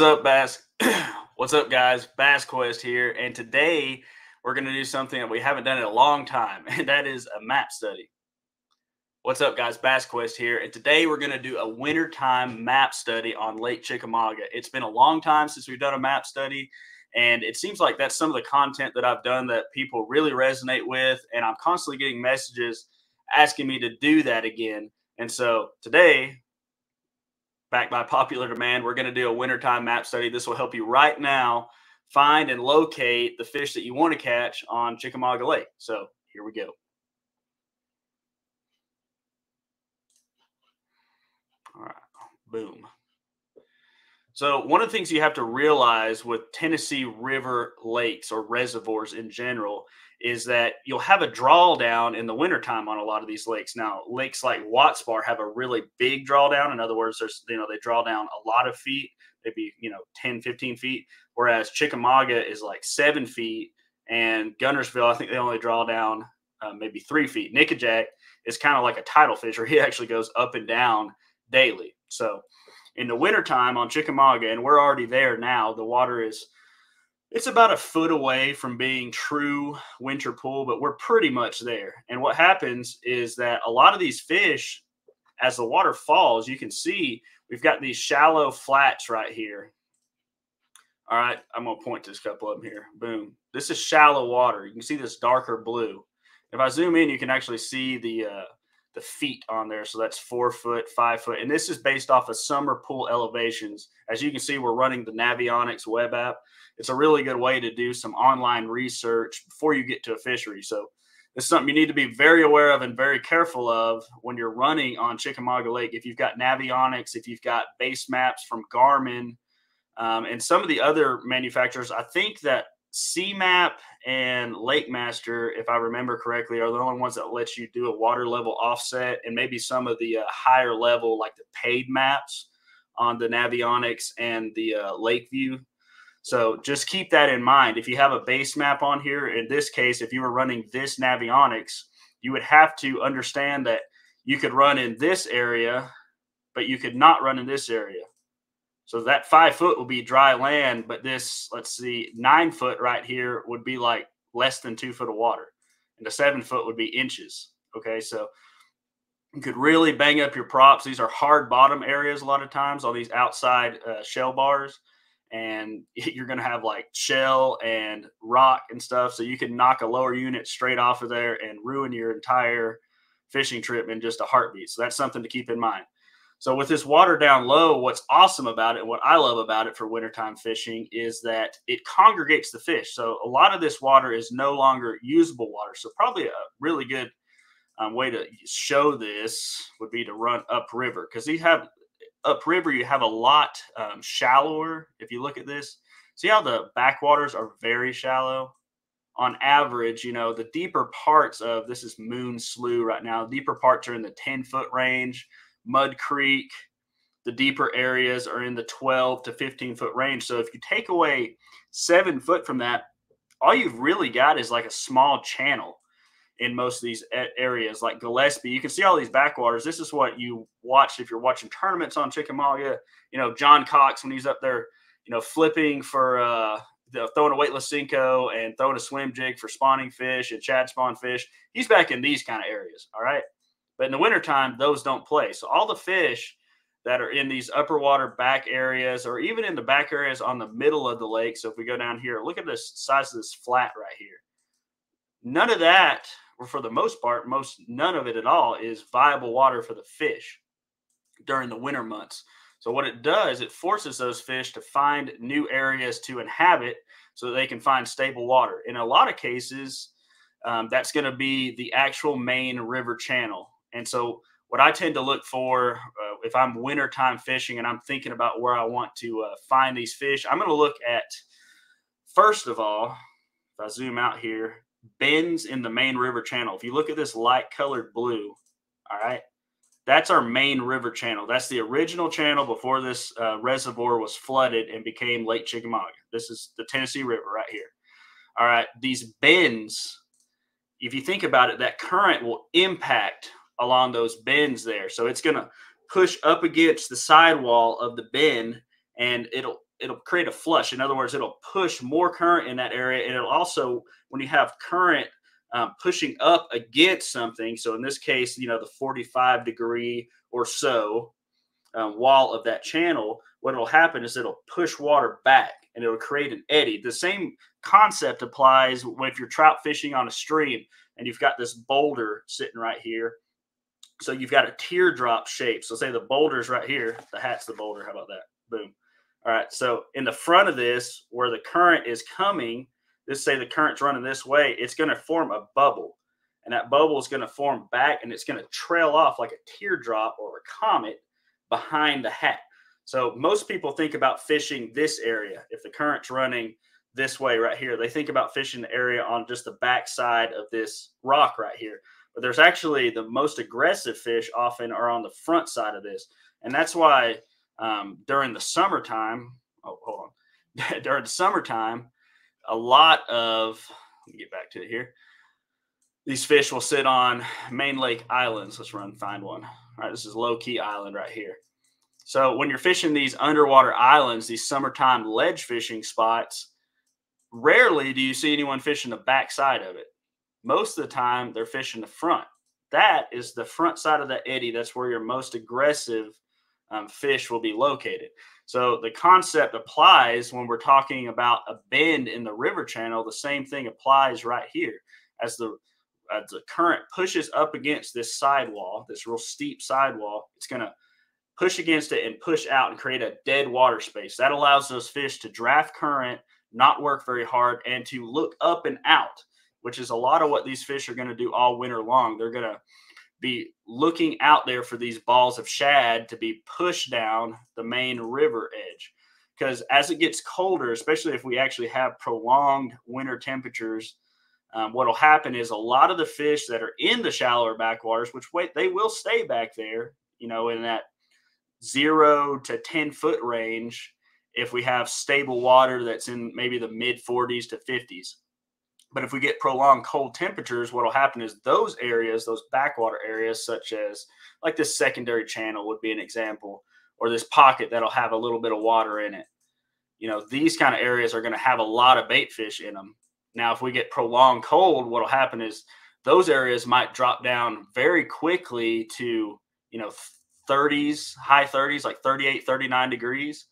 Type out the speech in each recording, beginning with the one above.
What's up, Bass? What's up, guys? Bass Quest here, and today we're going to do something that we haven't done in a long time, and that is a map study. What's up, guys? Bass Quest here, and today we're going to do a wintertime map study on Lake Chickamauga. It's been a long time since we've done a map study, and it seems like that's some of the content that I've done that people really resonate with, and I'm constantly getting messages asking me to do that again. And so today backed by popular demand, we're going to do a wintertime map study. This will help you right now find and locate the fish that you want to catch on Chickamauga Lake. So here we go. All right, boom. So one of the things you have to realize with Tennessee River lakes or reservoirs in general is that you'll have a drawdown in the wintertime on a lot of these lakes. Now, lakes like Watts Bar have a really big drawdown. In other words, there's you know they draw down a lot of feet, maybe you know 10, 15 feet, whereas Chickamauga is like seven feet, and Guntersville, I think they only draw down uh, maybe three feet. Nickajack is kind of like a tidal fish, where he actually goes up and down daily. So in the wintertime on Chickamauga, and we're already there now, the water is it's about a foot away from being true winter pool, but we're pretty much there. And what happens is that a lot of these fish, as the water falls, you can see we've got these shallow flats right here. All right, I'm gonna point this couple them here. Boom. This is shallow water. You can see this darker blue. If I zoom in, you can actually see the uh, the feet on there. So that's four foot, five foot. And this is based off of summer pool elevations. As you can see, we're running the Navionics web app. It's a really good way to do some online research before you get to a fishery. So it's something you need to be very aware of and very careful of when you're running on Chickamauga Lake. If you've got Navionics, if you've got base maps from Garmin, um, and some of the other manufacturers, I think that CMAP and Lake Master, if I remember correctly, are the only ones that let you do a water level offset, and maybe some of the uh, higher level, like the paid maps on the Navionics and the uh, Lakeview. So just keep that in mind. If you have a base map on here, in this case, if you were running this Navionics, you would have to understand that you could run in this area, but you could not run in this area. So that five foot will be dry land, but this, let's see, nine foot right here would be like less than two foot of water, and the seven foot would be inches. Okay, so you could really bang up your props. These are hard bottom areas a lot of times on these outside uh, shell bars, and you're going to have like shell and rock and stuff. So you can knock a lower unit straight off of there and ruin your entire fishing trip in just a heartbeat. So that's something to keep in mind. So with this water down low, what's awesome about it, what I love about it for wintertime fishing is that it congregates the fish. So a lot of this water is no longer usable water. So probably a really good um, way to show this would be to run upriver because you have upriver, you have a lot um, shallower. If you look at this, see how the backwaters are very shallow on average, you know, the deeper parts of this is Moon Slough right now, deeper parts are in the 10 foot range. Mud Creek, the deeper areas are in the 12 to 15 foot range. So if you take away seven foot from that, all you've really got is like a small channel in most of these areas, like Gillespie. You can see all these backwaters. This is what you watch if you're watching tournaments on Chickamauga. You know, John Cox when he's up there, you know, flipping for uh, throwing a weightless Senko and throwing a swim jig for spawning fish and shad spawn fish. He's back in these kind of areas. All right. But in the wintertime, those don't play. So all the fish that are in these upper water back areas or even in the back areas on the middle of the lake. So if we go down here, look at the size of this flat right here. None of that, or for the most part, most none of it at all is viable water for the fish during the winter months. So what it does, it forces those fish to find new areas to inhabit so that they can find stable water. In a lot of cases, um, that's going to be the actual main river channel. And so, what I tend to look for uh, if I'm wintertime fishing and I'm thinking about where I want to uh, find these fish, I'm going to look at, first of all, if I zoom out here, bends in the main river channel. If you look at this light colored blue, all right, that's our main river channel. That's the original channel before this uh, reservoir was flooded and became Lake Chickamauga. This is the Tennessee River right here. All right, these bends, if you think about it, that current will impact along those bends there. So it's going to push up against the sidewall of the bend and it'll it'll create a flush. In other words, it'll push more current in that area, and it'll also when you have current um, pushing up against something. So in this case, you know the 45 degree or so um, wall of that channel. What will happen is it'll push water back and it'll create an eddy. The same concept applies if you're trout fishing on a stream and you've got this boulder sitting right here. So you've got a teardrop shape. So say the boulder's right here. The hat's the boulder. How about that? Boom. All right. So in the front of this, where the current is coming, let's say the current's running this way, it's going to form a bubble. And that bubble is going to form back and it's going to trail off like a teardrop or a comet behind the hat. So most people think about fishing this area. If the current's running this way right here, they think about fishing the area on just the back side of this rock right here. But there's actually the most aggressive fish often are on the front side of this. And that's why um, during the summertime, oh, hold on, during the summertime, a lot of, let me get back to it here. These fish will sit on main lake islands. Let's run find one. All right, this is low key island right here. So when you're fishing these underwater islands, these summertime ledge fishing spots, rarely do you see anyone fishing the backside of it. Most of the time, they're fishing the front. That is the front side of the eddy. That's where your most aggressive um, fish will be located. So the concept applies when we're talking about a bend in the river channel. The same thing applies right here. As the as the current pushes up against this sidewall, this real steep sidewall, it's going to push against it and push out and create a dead water space. That allows those fish to draft current, not work very hard, and to look up and out, which is a lot of what these fish are going to do all winter long. They're going to be looking out there for these balls of shad to be pushed down the main river edge. Because as it gets colder, especially if we actually have prolonged winter temperatures, um, what will happen is a lot of the fish that are in the shallower backwaters, which wait, they will stay back there, you know, in that zero to 10 foot range if we have stable water that's in maybe the mid 40s to 50s. But if we get prolonged cold temperatures, what will happen is those areas, those backwater areas, such as like this secondary channel would be an example, or this pocket that'll have a little bit of water in it. You know, these kind of areas are going to have a lot of bait fish in them. Now, if we get prolonged cold, what will happen is those areas might drop down very quickly to, you know, 30s, high 30s, like 38, 39 degrees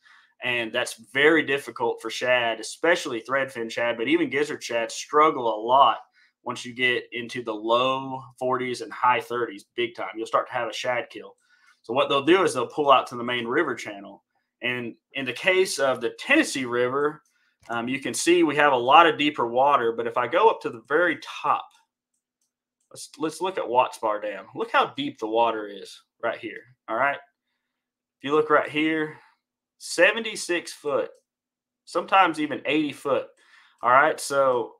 and that's very difficult for shad, especially threadfin shad, but even gizzard shad struggle a lot once you get into the low 40s and high 30s, big time. You'll start to have a shad kill. So what they'll do is they'll pull out to the main river channel. And in the case of the Tennessee River, um, you can see we have a lot of deeper water. But if I go up to the very top, let's let's look at Watts Bar Dam. Look how deep the water is right here. All right. If you look right here, 76 foot, sometimes even 80 foot. All right. So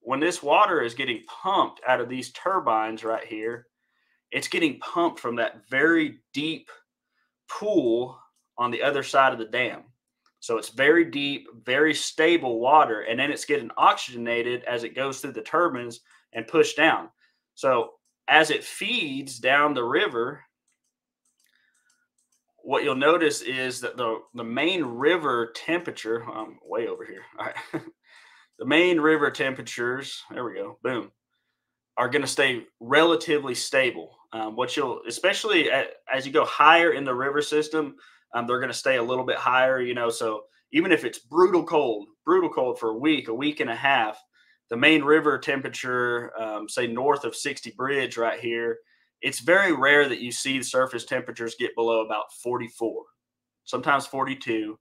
when this water is getting pumped out of these turbines right here, it's getting pumped from that very deep pool on the other side of the dam. So it's very deep, very stable water, and then it's getting oxygenated as it goes through the turbines and pushed down. So as it feeds down the river, what you'll notice is that the, the main river temperature, I'm way over here. All right. the main river temperatures, there we go, boom, are going to stay relatively stable. Um, what you'll, especially at, as you go higher in the river system, um, they're going to stay a little bit higher, you know. So even if it's brutal cold, brutal cold for a week, a week and a half, the main river temperature, um, say north of 60 Bridge right here, it's very rare that you see the surface temperatures get below about 44, sometimes 42.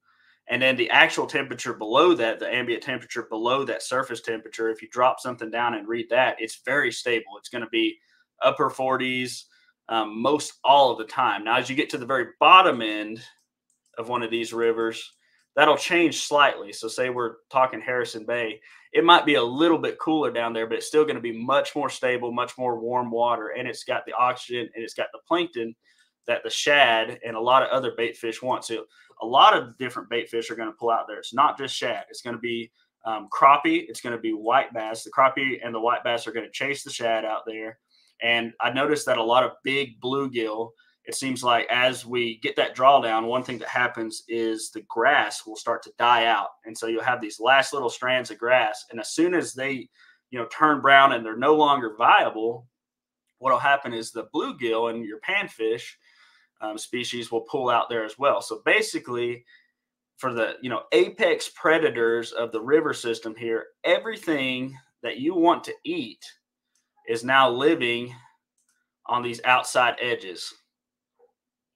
And then the actual temperature below that, the ambient temperature below that surface temperature, if you drop something down and read that, it's very stable. It's going to be upper 40s um, most all of the time. Now, as you get to the very bottom end of one of these rivers, that'll change slightly. So, say we're talking Harrison Bay, it might be a little bit cooler down there, but it's still going to be much more stable, much more warm water, and it's got the oxygen and it's got the plankton that the shad and a lot of other bait fish want. So, a lot of different bait fish are going to pull out there. It's not just shad. It's going to be um, crappie. It's going to be white bass. The crappie and the white bass are going to chase the shad out there. And I noticed that a lot of big bluegill it seems like as we get that drawdown, one thing that happens is the grass will start to die out. And so you'll have these last little strands of grass. And as soon as they, you know, turn brown and they're no longer viable, what'll happen is the bluegill and your panfish um, species will pull out there as well. So basically, for the you know apex predators of the river system here, everything that you want to eat is now living on these outside edges.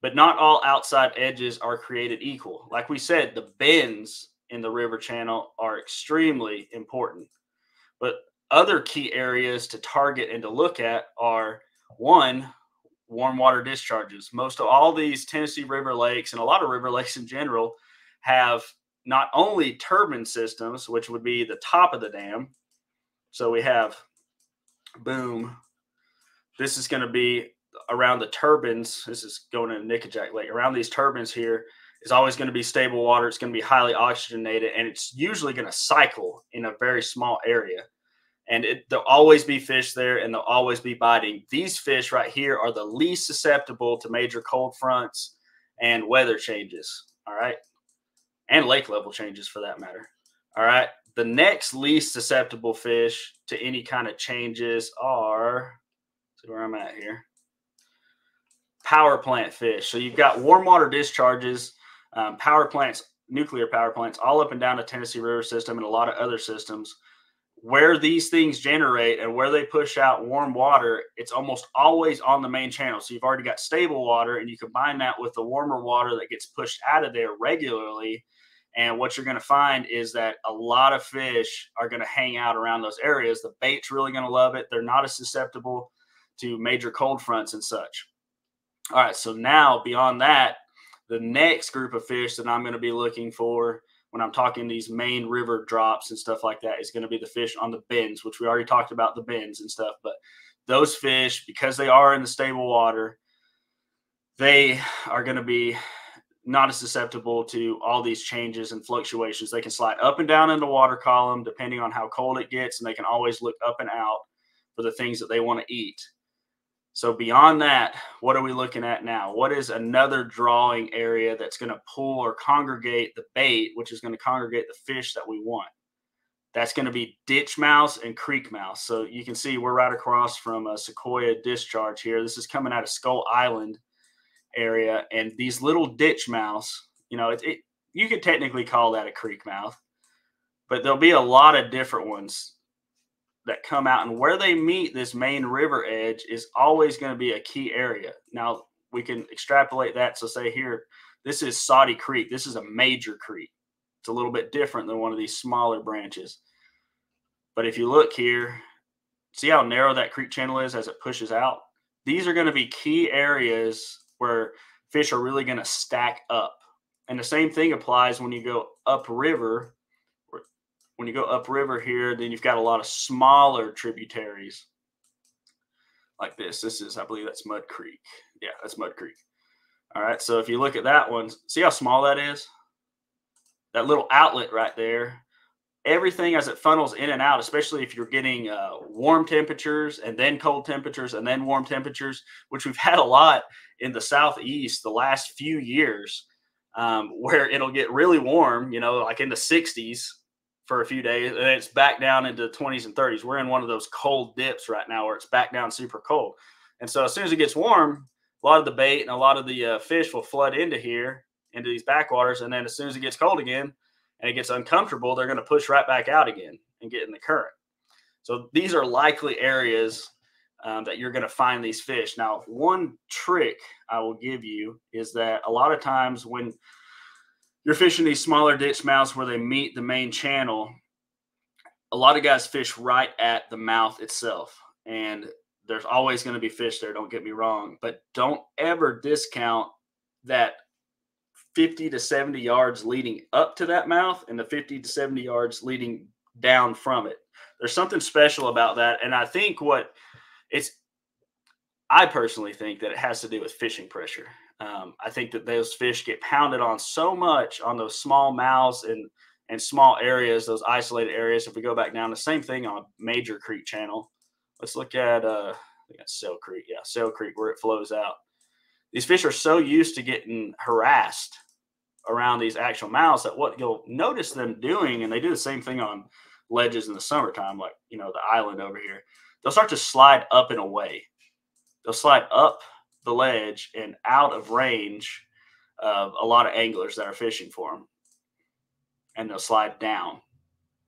But not all outside edges are created equal. Like we said, the bends in the river channel are extremely important. But other key areas to target and to look at are one, warm water discharges. Most of all these Tennessee River lakes and a lot of river lakes in general have not only turbine systems, which would be the top of the dam. So we have boom. This is going to be around the turbines. This is going in Nickajack Lake. Around these turbines here is always going to be stable water. It's going to be highly oxygenated, and it's usually going to cycle in a very small area and it, there'll always be fish there and they'll always be biting. These fish right here are the least susceptible to major cold fronts and weather changes. All right. And lake level changes for that matter. All right. The next least susceptible fish to any kind of changes are, see where I'm at here, power plant fish. So you've got warm water discharges, um, power plants, nuclear power plants, all up and down the Tennessee River system and a lot of other systems where these things generate and where they push out warm water, it's almost always on the main channel. So you've already got stable water, and you combine that with the warmer water that gets pushed out of there regularly. And what you're going to find is that a lot of fish are going to hang out around those areas. The bait's really going to love it. They're not as susceptible to major cold fronts and such. All right, so now beyond that, the next group of fish that I'm going to be looking for when I'm talking these main river drops and stuff like that is going to be the fish on the bends, which we already talked about the bends and stuff. But those fish, because they are in the stable water, they are going to be not as susceptible to all these changes and fluctuations. They can slide up and down in the water column depending on how cold it gets, and they can always look up and out for the things that they want to eat. So beyond that, what are we looking at now? What is another drawing area that's going to pull or congregate the bait, which is going to congregate the fish that we want? That's going to be ditch mouse and creek mouse. So you can see we're right across from a Sequoyah discharge here. This is coming out of Skull Island area, and these little ditch mouse, you know, it, it you could technically call that a creek mouth, but there'll be a lot of different ones that come out and where they meet this main river edge is always going to be a key area. Now we can extrapolate that. So say here, this is Soddy Creek. This is a major creek. It's a little bit different than one of these smaller branches. But if you look here, see how narrow that creek channel is as it pushes out? These are going to be key areas where fish are really going to stack up. And the same thing applies when you go upriver when you go upriver here, then you've got a lot of smaller tributaries like this. This is, I believe that's Mud Creek. Yeah, that's Mud Creek. All right. So if you look at that one, see how small that is? That little outlet right there. Everything as it funnels in and out, especially if you're getting uh, warm temperatures and then cold temperatures and then warm temperatures, which we've had a lot in the southeast the last few years, um, where it'll get really warm, you know, like in the 60s for a few days and it's back down into the 20s and 30s. We're in one of those cold dips right now where it's back down super cold. And so as soon as it gets warm, a lot of the bait and a lot of the uh, fish will flood into here, into these backwaters. And then as soon as it gets cold again and it gets uncomfortable, they're going to push right back out again and get in the current. So these are likely areas um, that you're going to find these fish. Now, one trick I will give you is that a lot of times when you're fishing these smaller ditch mouths where they meet the main channel, a lot of guys fish right at the mouth itself. And there's always going to be fish there, don't get me wrong. But don't ever discount that 50 to 70 yards leading up to that mouth and the 50 to 70 yards leading down from it. There's something special about that. And I think what it's, I personally think that it has to do with fishing pressure. Um, I think that those fish get pounded on so much on those small mouths and and small areas, those isolated areas. If we go back down, the same thing on a major creek channel. Let's look at uh, Sale Creek. Yeah, Sale Creek where it flows out. these fish are so used to getting harassed around these actual mouths that what you'll notice them doing, and they do the same thing on ledges in the summertime, like you know the island over here. They'll start to slide up and away. They'll slide up the ledge and out of range of a lot of anglers that are fishing for them, and they'll slide down.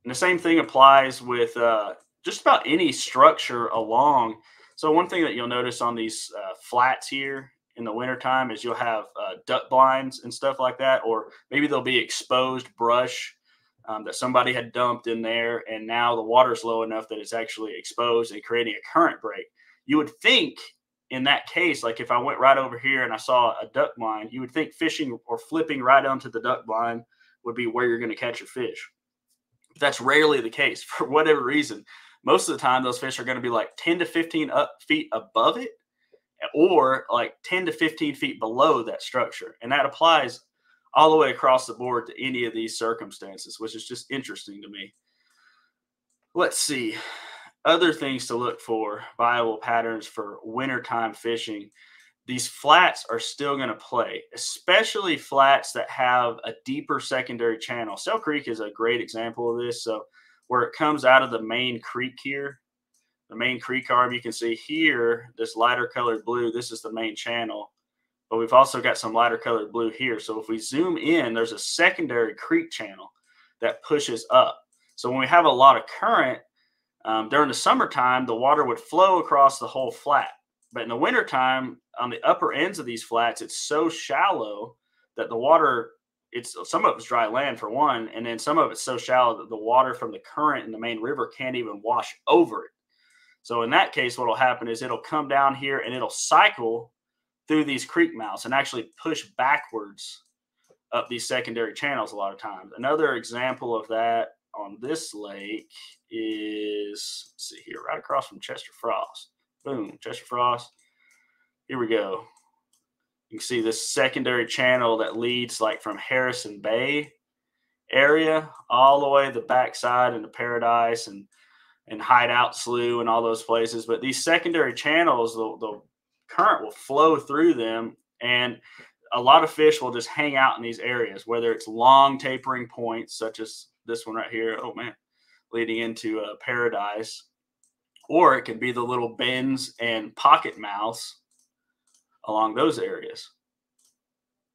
And the same thing applies with uh, just about any structure along. So one thing that you'll notice on these uh, flats here in the wintertime is you'll have uh, duck blinds and stuff like that, or maybe there'll be exposed brush um, that somebody had dumped in there, and now the water's low enough that it's actually exposed and creating a current break. You would think in that case, like if I went right over here and I saw a duck blind, you would think fishing or flipping right onto the duck blind would be where you're going to catch your fish. But that's rarely the case for whatever reason. Most of the time, those fish are going to be like 10 to 15 up feet above it or like 10 to 15 feet below that structure. And that applies all the way across the board to any of these circumstances, which is just interesting to me. Let's see. Other things to look for, viable patterns for wintertime fishing. These flats are still going to play, especially flats that have a deeper secondary channel. Sale Creek is a great example of this. So, where it comes out of the main creek here, the main creek arm. You can see here, this lighter colored blue, this is the main channel. But we've also got some lighter colored blue here. So if we zoom in, there's a secondary creek channel that pushes up. So when we have a lot of current, um, during the summertime, the water would flow across the whole flat. But in the wintertime, on the upper ends of these flats, it's so shallow that the water, it's some of it's dry land for one, and then some of it's so shallow that the water from the current in the main river can't even wash over it. So in that case, what will happen is it'll come down here and it'll cycle through these creek mouths and actually push backwards up these secondary channels a lot of times. Another example of that on this lake is see here, right across from Chester Frost. Boom, Chester Frost. Here we go. You can see this secondary channel that leads like from Harrison Bay area all the way to the backside into Paradise and and Hideout Slough and all those places. But these secondary channels, the, the current will flow through them, and a lot of fish will just hang out in these areas, whether it's long tapering points, such as this one right here. Oh man, leading into uh, paradise, or it can be the little bends and pocket mouths along those areas.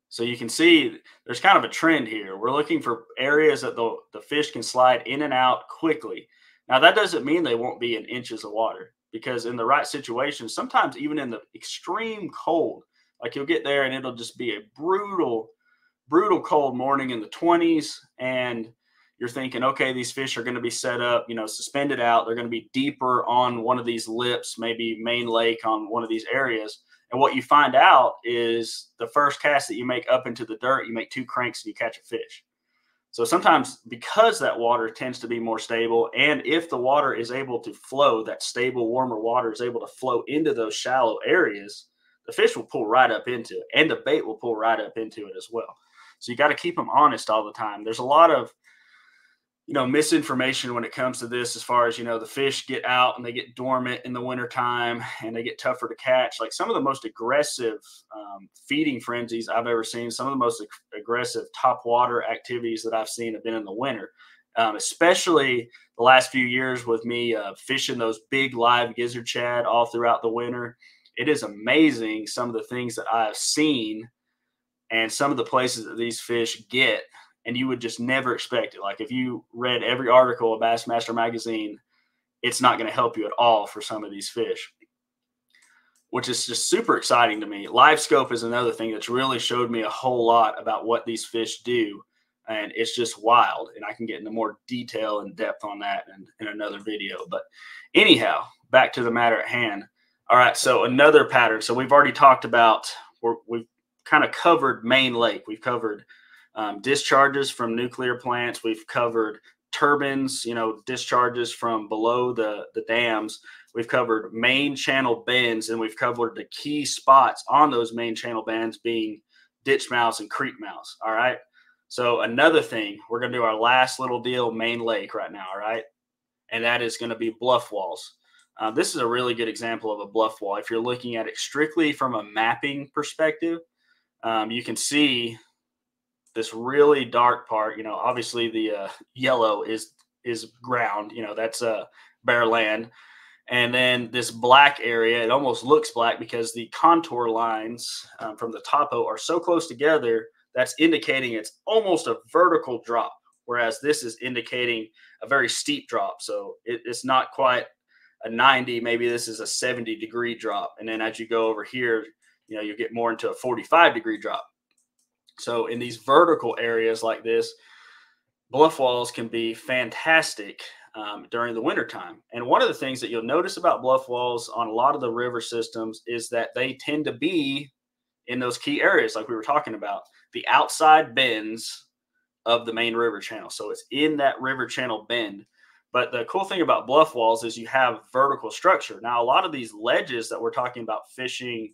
So you can see there's kind of a trend here. We're looking for areas that the, the fish can slide in and out quickly. Now, that doesn't mean they won't be in inches of water because in the right situation, sometimes even in the extreme cold, like you'll get there and it'll just be a brutal, brutal cold morning in the 20s. And you're thinking, okay, these fish are going to be set up, you know, suspended out. They're going to be deeper on one of these lips, maybe main lake on one of these areas. And what you find out is the first cast that you make up into the dirt, you make two cranks and you catch a fish. So sometimes because that water tends to be more stable, and if the water is able to flow, that stable, warmer water is able to flow into those shallow areas, the fish will pull right up into it, and the bait will pull right up into it as well. So you got to keep them honest all the time. There's a lot of you know misinformation when it comes to this as far as you know the fish get out and they get dormant in the wintertime and they get tougher to catch. Like some of the most aggressive um, feeding frenzies i've ever seen some of the most ag- aggressive top water activities that i've seen have been in the winter. Um, especially the last few years with me uh, fishing those big live gizzard shad all throughout the winter it is amazing some of the things that i have seen and some of the places that these fish get and you would just never expect it. Like if you read every article of Bassmaster magazine, it's not going to help you at all for some of these fish, which is just super exciting to me. Live scope is another thing that's really showed me a whole lot about what these fish do. And it's just wild. And I can get into more detail and depth on that in, in another video. But anyhow, back to the matter at hand. All right. So another pattern. So we've already talked about, we've kind of covered main lake. We've covered um, discharges from nuclear plants. We've covered turbines, you know, discharges from below the, the dams. We've covered main channel bends, and we've covered the key spots on those main channel bends being ditch mouths and creek mouths. All right. So another thing, we're going to do our last little deal, main lake right now. All right. And that is going to be bluff walls. Uh, this is a really good example of a bluff wall. If you're looking at it strictly from a mapping perspective, um, you can see this really dark part. You know, obviously the uh, yellow is is ground. You know, that's uh, bare land. And then this black area, it almost looks black because the contour lines um, from the topo are so close together. That's indicating it's almost a vertical drop, whereas this is indicating a very steep drop. So it, it's not quite a 90. Maybe this is a 70 degree drop. And then as you go over here, you know, you get more into a 45 degree drop. So in these vertical areas like this, bluff walls can be fantastic um, during the wintertime. And one of the things that you'll notice about bluff walls on a lot of the river systems is that they tend to be in those key areas, like we were talking about, the outside bends of the main river channel. So it's in that river channel bend. But the cool thing about bluff walls is you have vertical structure. Now, a lot of these ledges that we're talking about fishing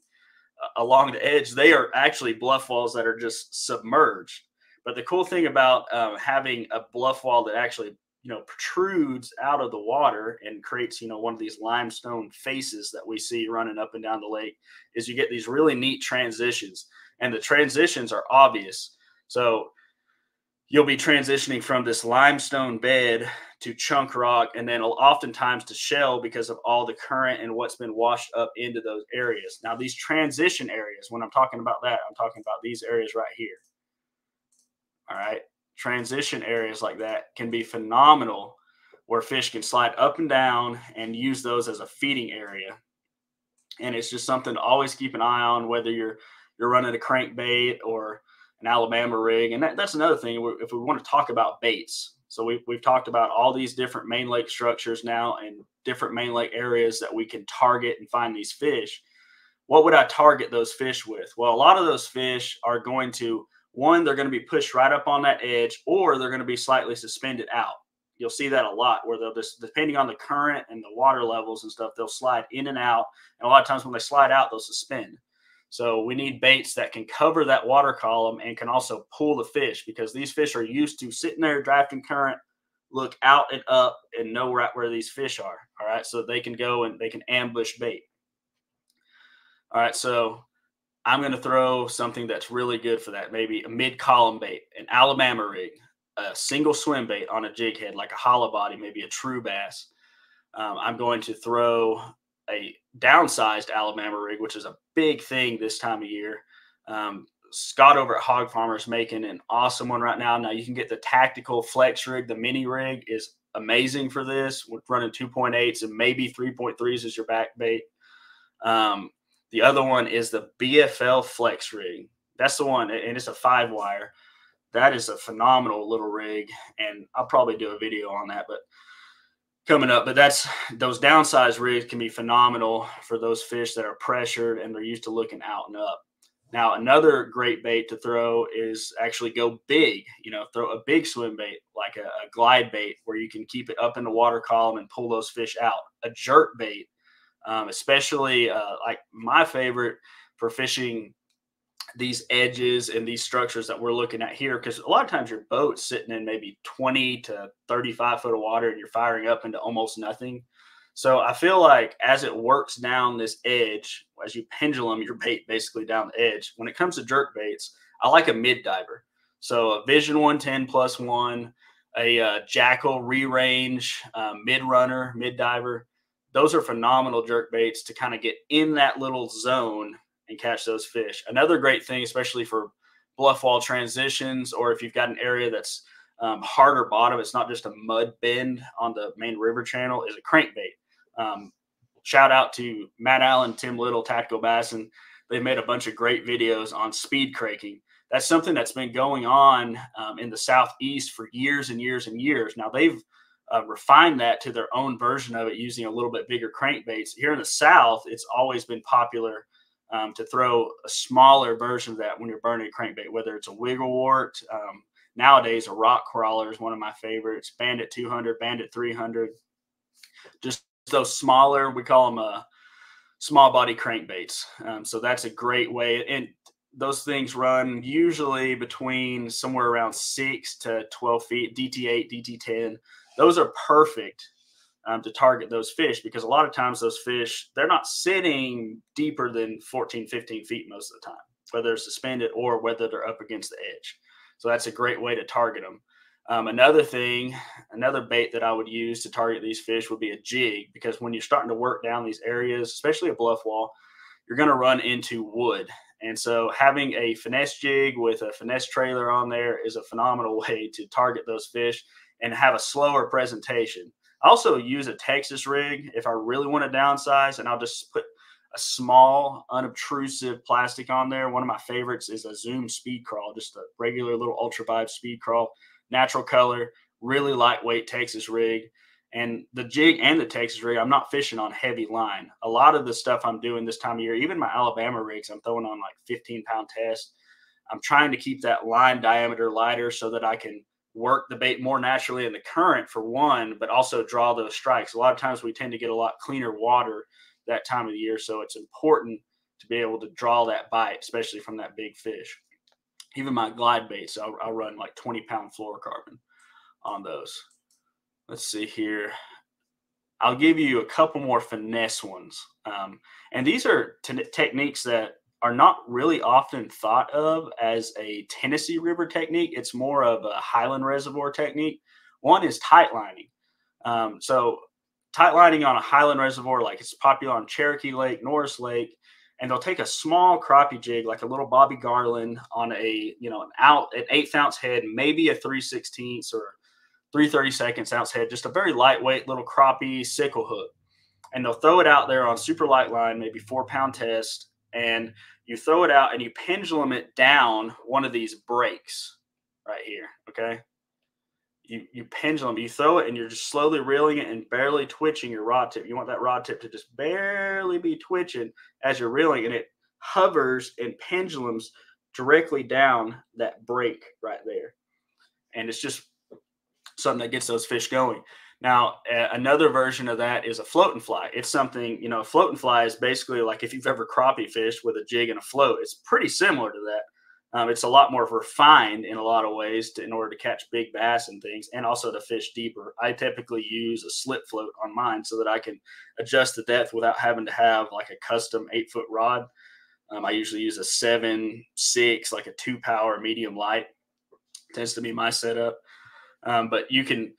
along the edge, they are actually bluff walls that are just submerged. But the cool thing about um, having a bluff wall that actually you know protrudes out of the water and creates you know one of these limestone faces that we see running up and down the lake is you get these really neat transitions and the transitions are obvious so you'll be transitioning from this limestone bed to chunk rock and then oftentimes to shell because of all the current and what's been washed up into those areas. Now these transition areas when i'm talking about that i'm talking about these areas right here. All right? Transition areas like that can be phenomenal where fish can slide up and down and use those as a feeding area. And it's just something to always keep an eye on, whether you're you're running a crankbait or an Alabama rig. And that, that's another thing. If we want to talk about baits, so we've, we've talked about all these different main lake structures now and different main lake areas that we can target and find these fish. What would I target those fish with? Well, a lot of those fish are going to one, they're going to be pushed right up on that edge, or they're going to be slightly suspended out. You'll see that a lot where they'll just, depending on the current and the water levels and stuff, they'll slide in and out. And a lot of times when they slide out, they'll suspend. So we need baits that can cover that water column and can also pull the fish because these fish are used to sitting there drafting current, look out and up and know right where these fish are. All right. So they can go and they can ambush bait. All right. So I'm going to throw something that's really good for that. Maybe a mid column bait, an Alabama rig, a single swim bait on a jig head, like a hollow body, maybe a true bass. Um, I'm going to throw a downsized Alabama rig, which is a big thing this time of year. Um, Scott over at Hog Farmers making an awesome one right now. Now you can get the tactical flex rig. The mini rig is amazing for this. We're running 2.8s and maybe 3.3s as your back bait. Um, the other one is the BFL Flex rig. That's the one, and it's a five wire. That is a phenomenal little rig, and I'll probably do a video on that, but coming up. But that's those downsized rigs can be phenomenal for those fish that are pressured and they're used to looking out and up. Now, another great bait to throw is actually go big. You know, throw a big swim bait like a, a glide bait where you can keep it up in the water column and pull those fish out. A jerk bait um, especially uh, like my favorite for fishing these edges and these structures that we're looking at here because a lot of times your boat's sitting in maybe 20 to 35 foot of water and you're firing up into almost nothing. So i feel like as it works down this edge as you pendulum your bait basically down the edge when it comes to jerk baits i like a mid diver. So a vision 110 plus one a uh, jackall re-range uh, mid runner mid diver those are phenomenal jerk baits to kind of get in that little zone and catch those fish. Another great thing, especially for bluff wall transitions, or if you've got an area that's um, harder bottom, it's not just a mud bend on the main river channel, is a crankbait. Um, shout out to Matt Allen, Tim Little, Tactical Bass, and they've made a bunch of great videos on speed cranking. That's something that's been going on um, in the southeast for years and years and years. Now they've uh, refine that to their own version of it using a little bit bigger crankbaits. Here in the South, it's always been popular um, to throw a smaller version of that when you're burning a crankbait, whether it's a wiggle wart. Um, nowadays, a rock crawler is one of my favorites. Bandit 200, Bandit 300. Just those smaller, we call them a uh, small body crankbaits. Um, so that's a great way. And those things run usually between somewhere around six to 12 feet, DT8, DT10 those are perfect um, to target those fish because a lot of times those fish they're not sitting deeper than 14 15 feet most of the time whether they're suspended or whether they're up against the edge. So that's a great way to target them um, another thing another bait that i would use to target these fish would be a jig because when you're starting to work down these areas especially a bluff wall you're going to run into wood. And so having a finesse jig with a finesse trailer on there is a phenomenal way to target those fish and have a slower presentation I also use a Texas rig if I really want to downsize, and I'll just put a small, unobtrusive plastic on there. One of my favorites is a Zoom Speed Craw, just a regular little Ultra Vibe Speed Craw, natural color, really lightweight Texas rig. And the jig and the Texas rig, I'm not fishing on heavy line. A lot of the stuff I'm doing this time of year, even my Alabama rigs, I'm throwing on like 15 pound test. I'm trying to keep that line diameter lighter so that I can work the bait more naturally in the current for one, but also draw those strikes. A lot of times we tend to get a lot cleaner water that time of the year, so it's important to be able to draw that bite, especially from that big fish. Even my glide baits, I'll, I'll run like 20 pound fluorocarbon on those. Let's see here. I'll give you a couple more finesse ones. Um, and these are t- techniques that are not really often thought of as a Tennessee River technique. It's more of a Highland Reservoir technique. One is tight lining. Um, so tight lining on a Highland Reservoir, like it's popular on Cherokee Lake, Norris Lake, and they'll take a small crappie jig, like a little Bobby Garland, on a you know an out an eighth ounce head, maybe a three sixteenths or three thirty seconds ounce head, just a very lightweight little crappie sickle hook, and they'll throw it out there on super light line, maybe four pound test, and you throw it out and you pendulum it down one of these breaks right here. Okay. You, you pendulum, you throw it and you're just slowly reeling it and barely twitching your rod tip. You want that rod tip to just barely be twitching as you're reeling, and it hovers and pendulums directly down that break right there. And it's just something that gets those fish going. Now, another version of that is a float and fly. It's something, you know, a float and fly is basically like if you've ever crappie fished with a jig and a float, it's pretty similar to that. Um, it's a lot more refined in a lot of ways to, in order to catch big bass and things, and also to fish deeper. I typically use a slip float on mine so that I can adjust the depth without having to have like a custom eight foot rod. Um, I usually use a seven six, like a two power medium light. Tends to be my setup, um, but you can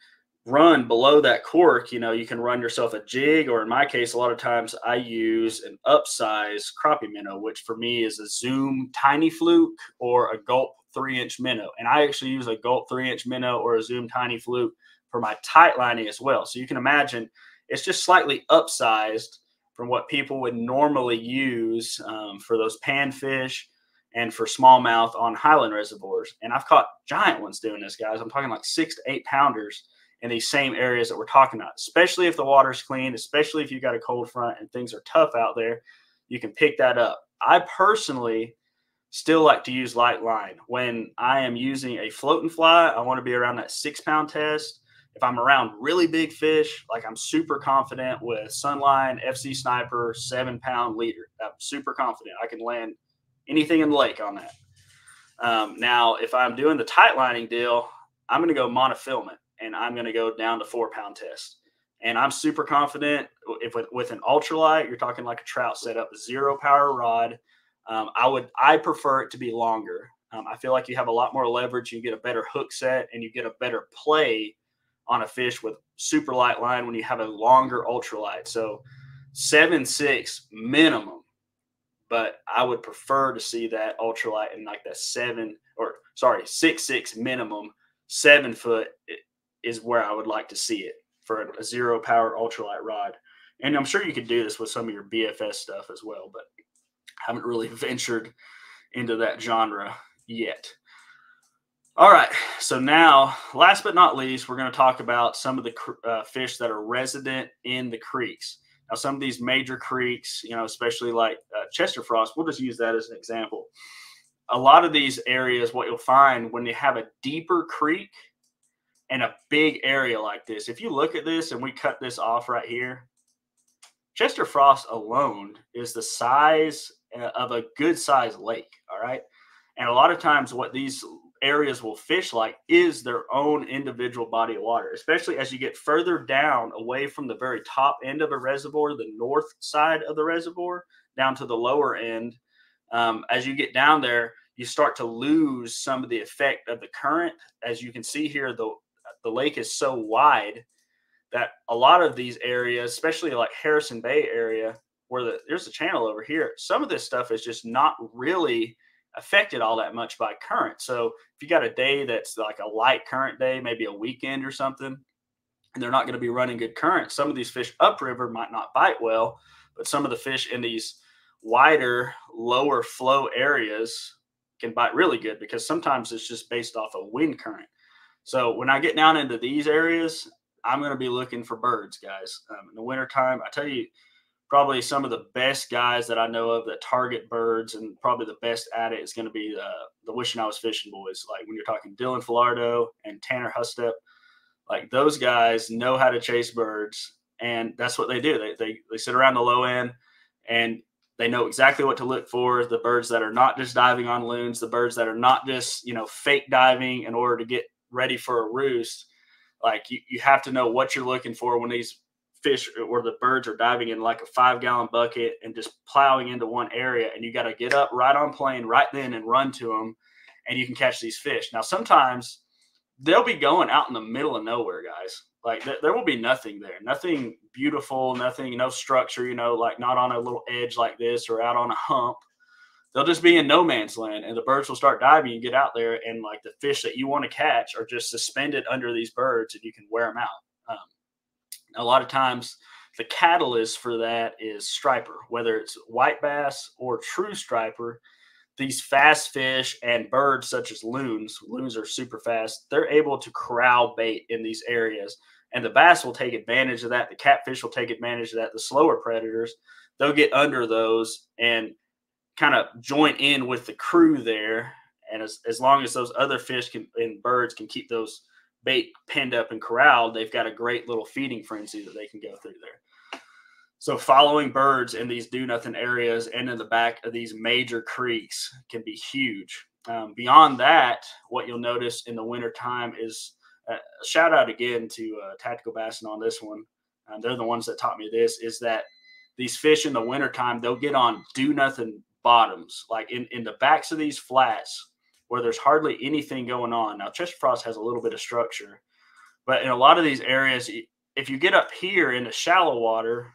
run below that cork, you know, you can run yourself a jig, or in my case, a lot of times I use an upsize crappie minnow, which for me is a Zoom tiny fluke or a gulp three inch minnow. And I actually use a gulp three inch minnow or a Zoom tiny fluke for my tight lining as well. So you can imagine it's just slightly upsized from what people would normally use um, for those panfish and for smallmouth on highland reservoirs. And I've caught giant ones doing this, guys. I'm talking like six to eight pounders in these same areas that we're talking about, especially if the water's clean, especially if you've got a cold front and things are tough out there, you can pick that up. I personally still like to use light line. When I am using a float and fly, I want to be around that six pound test. If I'm around really big fish, like I'm super confident with Sunline, FC Sniper, seven pound leader. I'm super confident I can land anything in the lake on that. Um, now, if I'm doing the tight lining deal, I'm going to go monofilament and I'm going to go down to four pound test. And I'm super confident if with, with an ultralight, you're talking like a trout setup, zero power rod. Um, I would, I prefer it to be longer. Um, I feel like you have a lot more leverage. You get a better hook set and you get a better play on a fish with super light line when you have a longer ultralight. So seven, six minimum, but I would prefer to see that ultralight in like that seven or sorry, six, six minimum, seven foot is where I would like to see it for a zero power ultralight rod. And I'm sure you could do this with some of your BFS stuff as well, but haven't really ventured into that genre yet. All right, so now, last but not least, we're going to talk about some of the uh, fish that are resident in the creeks. Now, some of these major creeks, you know, especially like uh, Chester Frost, we'll just use that as an example. A lot of these areas, what you'll find when you have a deeper creek, in a big area like this, if you look at this and we cut this off right here, Chester Frost alone is the size uh, of a good sized lake. All right. And a lot of times, what these areas will fish like is their own individual body of water, especially as you get further down away from the very top end of a reservoir, the north side of the reservoir, down to the lower end. Um, as you get down there, you start to lose some of the effect of the current. As you can see here, the the lake is so wide that a lot of these areas, especially like Harrison Bay area, where the, there's a channel over here, some of this stuff is just not really affected all that much by current. So if you got a day that's like a light current day, maybe a weekend or something, and they're not going to be running good current, some of these fish upriver might not bite well, but some of the fish in these wider, lower flow areas can bite really good because sometimes it's just based off a wind current. So when I get down into these areas, I'm going to be looking for birds, guys. Um, in the wintertime, I tell you, probably some of the best guys that I know of that target birds and probably the best at it is going to be the, the Wishing I Was Fishing boys. Like when you're talking Dylan Filardo and Tanner Hustep, like those guys know how to chase birds. And that's what they do. They, they, they sit around the low end and they know exactly what to look for. The birds that are not just diving on loons, the birds that are not just, you know, fake diving in order to get ready for a roost. Like you, you have to know what you're looking for when these fish or the birds are diving in like a five gallon bucket and just plowing into one area. And you got to get up right on plane right then and run to them and you can catch these fish. Now, sometimes they'll be going out in the middle of nowhere, guys. Like th- there will be nothing there, nothing beautiful, nothing, no structure, you know, like not on a little edge like this or out on a hump they'll just be in no man's land and the birds will start diving and get out there and like the fish that you want to catch are just suspended under these birds and you can wear them out. Um, a lot of times the catalyst for that is striper whether it's white bass or true striper. These fast fish and birds such as loons loons are super fast they're able to corral bait in these areas and the bass will take advantage of that the catfish will take advantage of that the slower predators they'll get under those and kind of join in with the crew there. And as, as long as those other fish can, and birds can keep those bait penned up and corralled, they've got a great little feeding frenzy that they can go through there. So following birds in these do nothing areas and in the back of these major creeks can be huge. Um, beyond that, what you'll notice in the wintertime is uh, a shout out again to uh, Tactical Bassin on this one. Um, they're the ones that taught me this is that these fish in the wintertime, they'll get on do nothing bottoms, like in, in the backs of these flats where there's hardly anything going on. Now, Chester Frost has a little bit of structure, but in a lot of these areas, if you get up here in the shallow water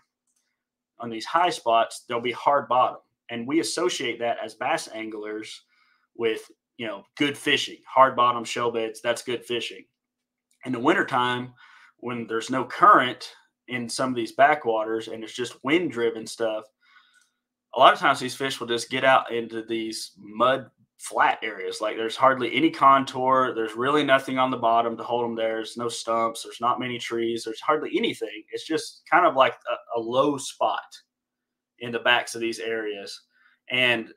on these high spots, there'll be hard bottom. And we associate that as bass anglers with, you know, good fishing, hard bottom shell beds. That's good fishing. In the wintertime, when there's no current in some of these backwaters and it's just wind driven stuff, a lot of times these fish will just get out into these mud flat areas. Like there's hardly any contour. There's really nothing on the bottom to hold them there. There's no stumps. There's not many trees. There's hardly anything. It's just kind of like a, a low spot in the backs of these areas. And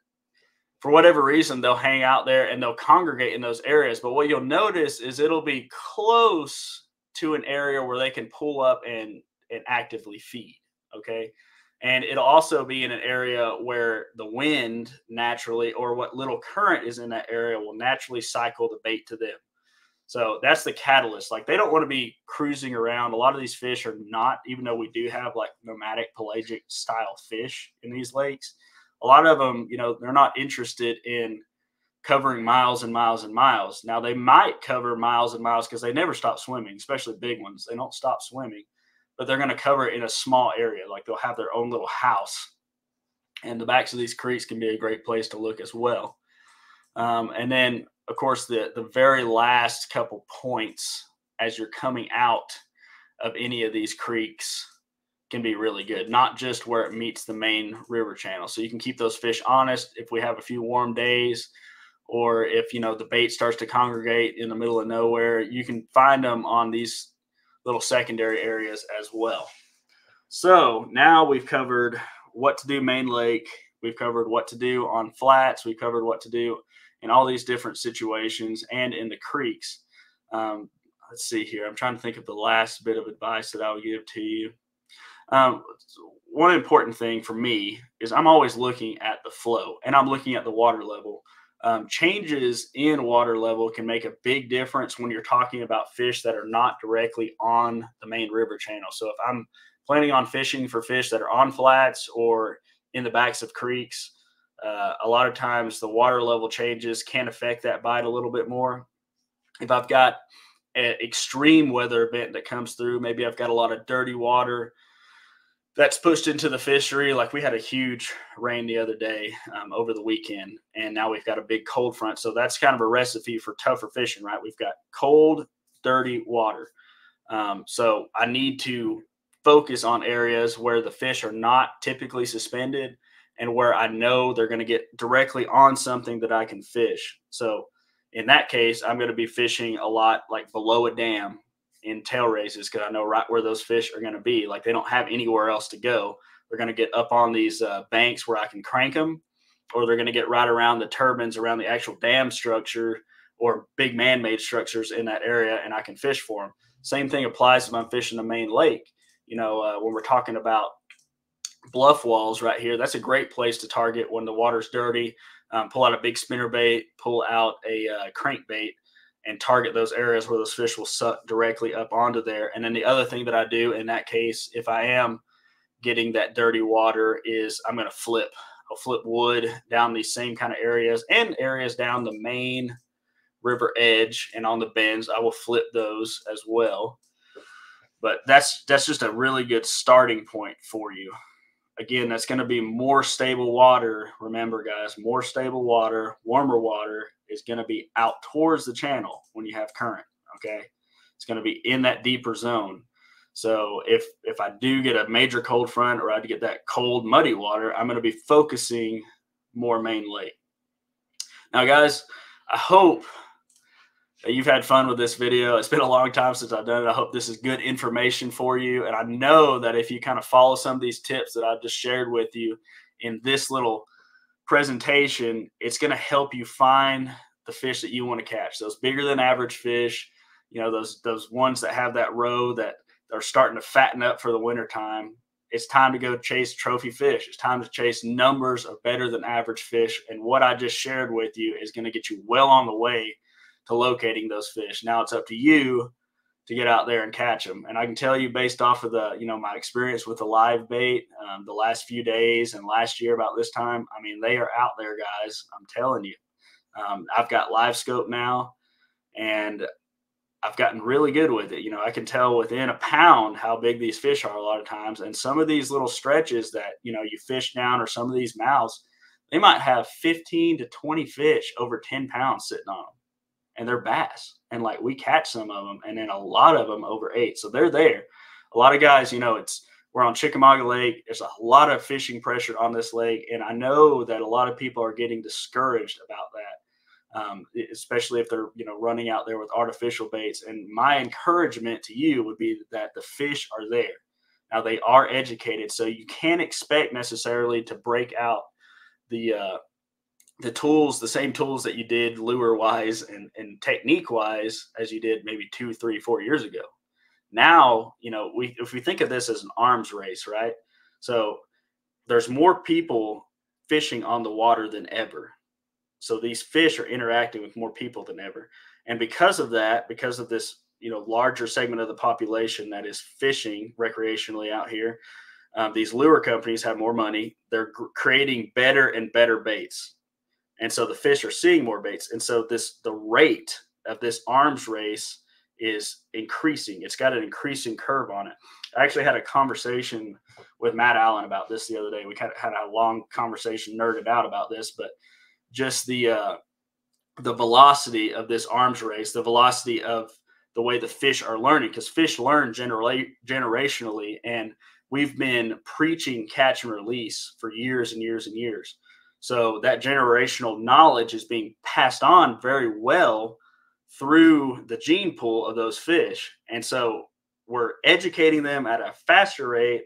for whatever reason, they'll hang out there and they'll congregate in those areas. But what you'll notice is it'll be close to an area where they can pull up and, and actively feed. Okay and it'll also be in an area where the wind naturally or what little current is in that area will naturally cycle the bait to them. So that's the catalyst. Like they don't want to be cruising around. A lot of these fish are not even though we do have like nomadic pelagic style fish in these lakes. A lot of them you know they're not interested in covering miles and miles and miles. Now they might cover miles and miles because they never stop swimming especially big ones. They don't stop swimming but they're going to cover it in a small area. Like they'll have their own little house. And the backs of these creeks can be a great place to look as well. Um, and then, of course, the, the very last couple points as you're coming out of any of these creeks can be really good, not just where it meets the main river channel. So you can keep those fish honest if we have a few warm days or if you know the bait starts to congregate in the middle of nowhere, you can find them on these little secondary areas as well. So now we've covered what to do main lake. We've covered what to do on flats. We've covered what to do in all these different situations and in the creeks. Um, let's see here. I'm trying to think of the last bit of advice that I would give to you. Um, one important thing for me is I'm always looking at the flow and I'm looking at the water level. Um, changes in water level can make a big difference when you're talking about fish that are not directly on the main river channel. So if I'm planning on fishing for fish that are on flats or in the backs of creeks, uh, a lot of times the water level changes can affect that bite a little bit more. If I've got an extreme weather event that comes through, maybe I've got a lot of dirty water that's pushed into the fishery. Like we had a huge rain the other day um, over the weekend, and now we've got a big cold front. So that's kind of a recipe for tougher fishing, right? We've got cold, dirty water. Um, so I need to focus on areas where the fish are not typically suspended and where I know they're going to get directly on something that I can fish. So in that case, I'm going to be fishing a lot like below a dam in tailraces because I know right where those fish are going to be. Like they don't have anywhere else to go. They're going to get up on these uh, banks where I can crank them, or they're going to get right around the turbines around the actual dam structure or big man-made structures in that area, and I can fish for them. Same thing applies if I'm fishing the main lake. You know, uh, when we're talking about bluff walls right here, that's a great place to target when the water's dirty. Um, pull out a big spinner bait, pull out a uh, crankbait, and target those areas where those fish will suck directly up onto there. And then the other thing that I do in that case, if I am getting that dirty water, is I'm going to flip. I'll flip wood down these same kind of areas and areas down the main river edge and on the bends. I will flip those as well. But that's that's just a really good starting point for you. Again, that's going to be more stable water. Remember, guys, more stable water, warmer water is going to be out towards the channel when you have current. Okay. It's going to be in that deeper zone. So if if I do get a major cold front or I get that cold muddy water, I'm going to be focusing more main lake. Now, guys, I hope that you've had fun with this video. It's been a long time since I've done it. I hope this is good information for you. And I know that if you kind of follow some of these tips that I've just shared with you in this little presentation, it's going to help you find the fish that you want to catch. Those bigger than average fish, you know, those those ones that have that roe that are starting to fatten up for the winter time. It's time to go chase trophy fish. It's time to chase numbers of better than average fish. And what I just shared with you is going to get you well on the way to locating those fish. Now it's up to you to get out there and catch them. And I can tell you, based off of the, you know, my experience with the live bait um, the last few days and last year about this time, I mean, they are out there, guys. I'm telling you. Um, I've got LiveScope now, and I've gotten really good with it. You know, I can tell within a pound how big these fish are a lot of times. And some of these little stretches that, you know, you fish down or some of these mouths, they might have 15 to 20 fish over 10 pounds sitting on them and they're bass. And like we catch some of them, and then a lot of them over eight. So they're there. A lot of guys, you know, it's we're on Chickamauga Lake. There's a lot of fishing pressure on this lake, and I know that a lot of people are getting discouraged about that, um, especially if they're you know running out there with artificial baits. And my encouragement to you would be that the fish are there. Now they are educated, so you can't expect necessarily to break out the uh, the tools, the same tools that you did lure wise and, and technique wise as you did maybe two, three, four years ago. Now, you know, we if we think of this as an arms race, right? So there's more people fishing on the water than ever. So these fish are interacting with more people than ever. And because of that, because of this, you know, larger segment of the population that is fishing recreationally out here, um, these lure companies have more money. They're creating better and better baits and so the fish are seeing more baits. And so this the rate of this arms race is increasing. It's got an increasing curve on it. I actually had a conversation with matt allen about this the other day. We had, had a long conversation nerded out about this but just the uh the velocity of this arms race the velocity of the way the fish are learning because fish learn generally generationally. And we've been preaching catch and release for years and years and years so that generational knowledge is being passed on very well through the gene pool of those fish. And so we're educating them at a faster rate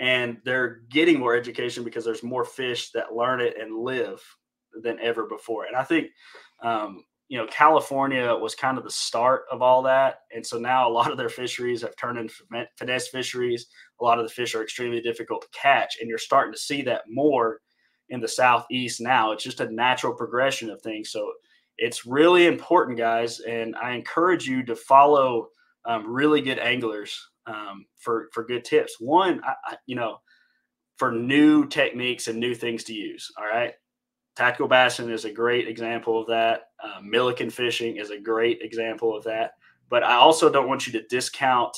and they're getting more education because there's more fish that learn it and live than ever before. And I think, um, you know, California was kind of the start of all that. And so now a lot of their fisheries have turned into finesse fisheries. A lot of the fish are extremely difficult to catch. And you're starting to see that more in the southeast now. It's just a natural progression of things. So it's really important, guys, and I encourage you to follow um, really good anglers um, for for good tips. One, I, I, you know, for new techniques and new things to use. All right, tactical bassin is a great example of that. Uh, Milliken fishing is a great example of that. But I also don't want you to discount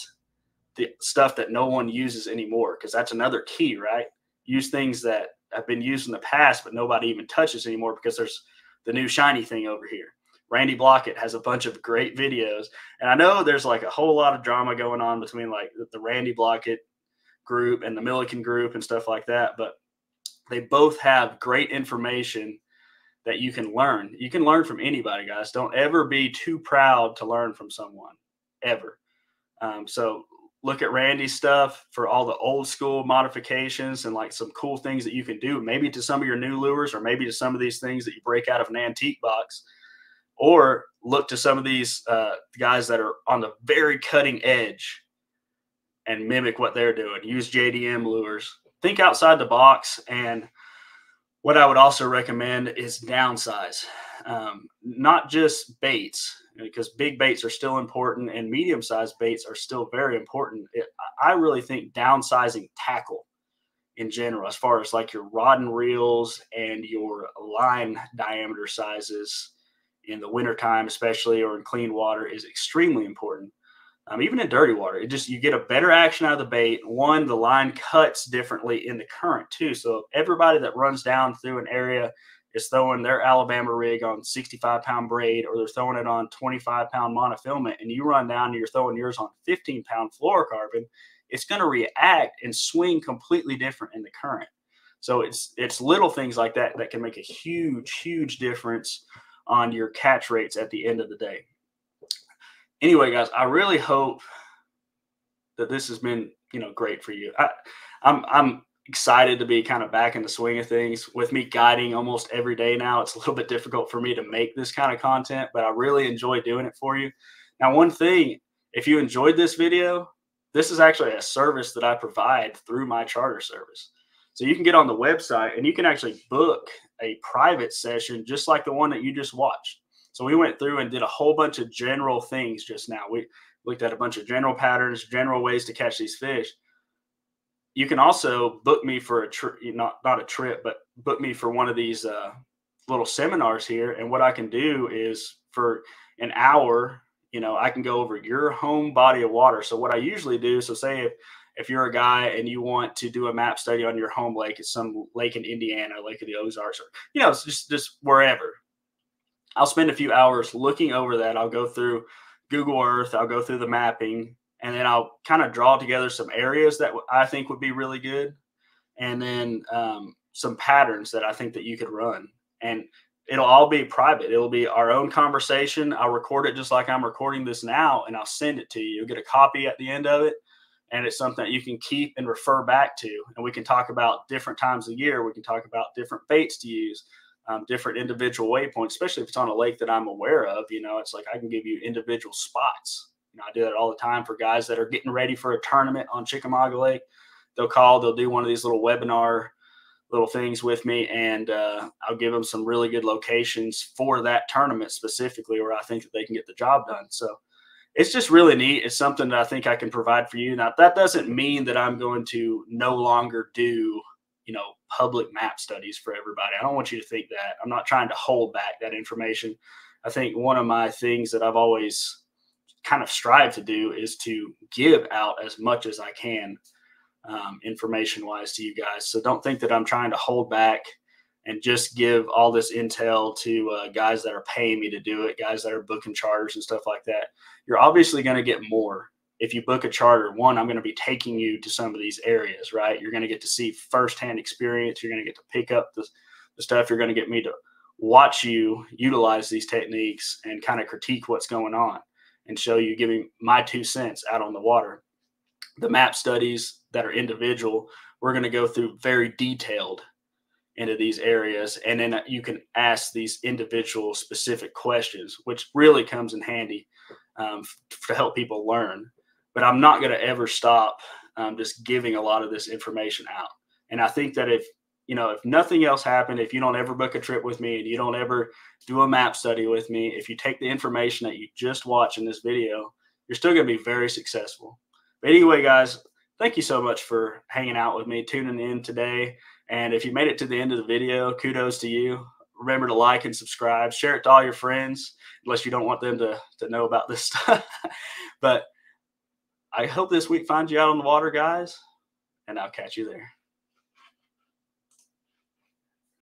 the stuff that no one uses anymore because that's another key, right? Use things that have been used in the past, but nobody even touches anymore because there's the new shiny thing over here. Randy Blaukat has a bunch of great videos, and I know there's like a whole lot of drama going on between like the Randy Blaukat group and the Milliken group and stuff like that, but they both have great information that you can learn. You can learn from anybody, guys. Don't ever be too proud to learn from someone, ever. Um, so look at Randy's stuff for all the old school modifications and like some cool things that you can do, maybe to some of your new lures or maybe to some of these things that you break out of an antique box. Or look to some of these uh, guys that are on the very cutting edge and mimic what they're doing. Use JDM lures. Think outside the box. And what I would also recommend is downsize, um, not just baits because big baits are still important and medium sized baits are still very important. It, I really think downsizing tackle in general, as far as like your rod and reels and your line diameter sizes in the wintertime, especially or in clean water, is extremely important. Um, even in dirty water, it just you get a better action out of the bait. One, the line cuts differently in the current too. So everybody that runs down through an area is throwing their Alabama rig on 65 pound braid or they're throwing it on 25 pound monofilament and you run down and you're throwing yours on 15 pound fluorocarbon, it's going to react and swing completely different in the current. So it's it's little things like that that can make a huge, huge difference on your catch rates at the end of the day. Anyway, guys, I really hope that this has been, you know, great for you. I, I'm I'm excited to be kind of back in the swing of things. With me guiding almost every day now it's a little bit difficult for me to make this kind of content but i really enjoy doing it for you. Now one thing if you enjoyed this video this is actually a service that i provide through my charter service. So you can get on the website and you can actually book a private session just like the one that you just watched. So we went through and did a whole bunch of general things just now. We looked at a bunch of general patterns general ways to catch these fish you can also book me for a trip, not not a trip, but book me for one of these uh, little seminars here. And what I can do is for an hour, you know, I can go over your home body of water. So what I usually do, so say if if you're a guy and you want to do a map study on your home lake, it's some lake in Indiana, Lake of the Ozarks, or you know, it's just just wherever. I'll spend a few hours looking over that. I'll go through Google Earth. I'll go through the mapping and then I'll kind of draw together some areas that I think would be really good, and then um, some patterns that I think that you could run. And it'll all be private. It'll be our own conversation. I'll record it just like I'm recording this now, and I'll send it to you. You'll get a copy at the end of it, and it's something that you can keep and refer back to. And we can talk about different times of year. We can talk about different baits to use. Um, different individual waypoints, especially if it's on a lake that I'm aware of. You know, it's like I can give you individual spots you know, I do that all the time for guys that are getting ready for a tournament on Chickamauga Lake. They'll call, they'll do one of these little webinar little things with me, and uh, I'll give them some really good locations for that tournament specifically where I think that they can get the job done. So it's just really neat. It's something that I think I can provide for you. Now, that doesn't mean that I'm going to no longer do, you know, public map studies for everybody. I don't want you to think that. I'm not trying to hold back that information. I think one of my things that I've always kind of strive to do is to give out as much as I can um, information wise to you guys. So don't think that I'm trying to hold back and just give all this intel to uh, guys that are paying me to do it, guys that are booking charters and stuff like that. You're obviously going to get more if you book a charter. One, I'm going to be taking you to some of these areas, right? You're going to get to see firsthand experience. You're going to get to pick up the, the stuff. You're going to get me to watch you utilize these techniques and kind of critique what's going on and show you giving my two cents out on the water. The map studies that are individual, we're going to go through very detailed into these areas. And then you can ask these individual specific questions, which really comes in handy um, to help people learn. But I'm not going to ever stop um, just giving a lot of this information out. And I think that if you know, if nothing else happened, if you don't ever book a trip with me and you don't ever do a map study with me, if you take the information that you just watched in this video, you're still going to be very successful. But anyway, guys, thank you so much for hanging out with me, tuning in today. And if you made it to the end of the video, kudos to you. Remember to like and subscribe, share it to all your friends, unless you don't want them to, to know about this stuff. but I hope this week finds you out on the water, guys, and I'll catch you there.